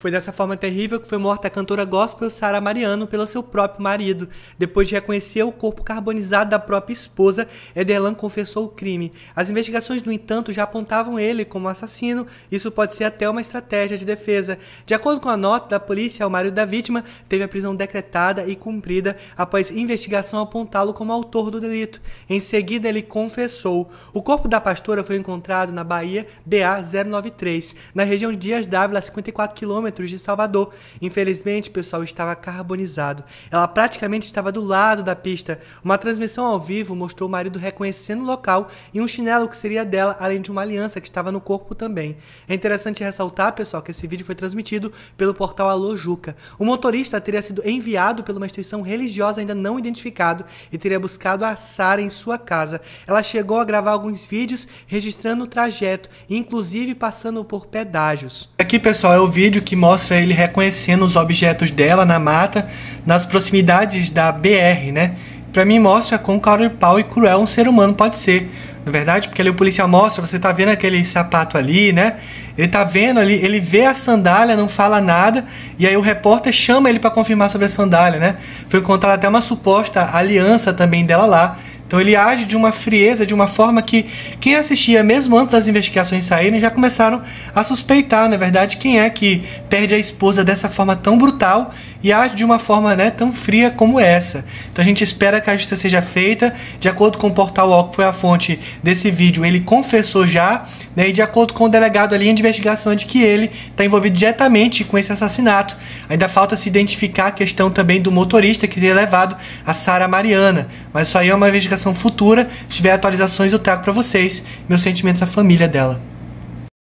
Foi dessa forma terrível que foi morta a cantora gospel Sara Mariano pelo seu próprio marido. Depois de reconhecer o corpo carbonizado da própria esposa, Ederlan confessou o crime. As investigações, no entanto, já apontavam ele como assassino. Isso pode ser até uma estratégia de defesa. De acordo com a nota da polícia, o marido da vítima teve a prisão decretada e cumprida após investigação apontá-lo como autor do delito. Em seguida, ele confessou. O corpo da pastora foi encontrado na Bahia BA 093, na região de Dias Dávila, 54 km quilômetros de Salvador. Infelizmente, pessoal, estava carbonizado. Ela praticamente estava do lado da pista. Uma transmissão ao vivo mostrou o marido reconhecendo o local e um chinelo que seria dela, além de uma aliança que estava no corpo também. É interessante ressaltar, pessoal, que esse vídeo foi transmitido pelo portal Alô Juca. O motorista teria sido enviado por uma instituição religiosa ainda não identificado e teria buscado a Sara em sua casa. Ela chegou a gravar alguns vídeos registrando o trajeto, inclusive passando por pedágios. Aqui, pessoal, é o vídeo que mostra ele reconhecendo os objetos dela na mata, nas proximidades da BR, né? Para mim mostra quão caro pau e cruel um ser humano pode ser. Na verdade, porque ali o policial mostra, você tá vendo aquele sapato ali, né? Ele tá vendo ali, ele vê a sandália, não fala nada, e aí o repórter chama ele para confirmar sobre a sandália, né? Foi encontrada até uma suposta aliança também dela lá. Então ele age de uma frieza, de uma forma que quem assistia, mesmo antes das investigações saírem, já começaram a suspeitar, na verdade, quem é que perde a esposa dessa forma tão brutal e age de uma forma né, tão fria como essa. Então a gente espera que a justiça seja feita. De acordo com o portal UOL, que foi a fonte desse vídeo, ele confessou já, né, e de acordo com o delegado ali, a investigação é de que ele está envolvido diretamente com esse assassinato. Ainda falta se identificar a questão também do motorista que teria levado a Sara Mariana. Mas isso aí é uma investigação futura. Se tiver atualizações, eu trago para vocês. Meus sentimentos à família dela.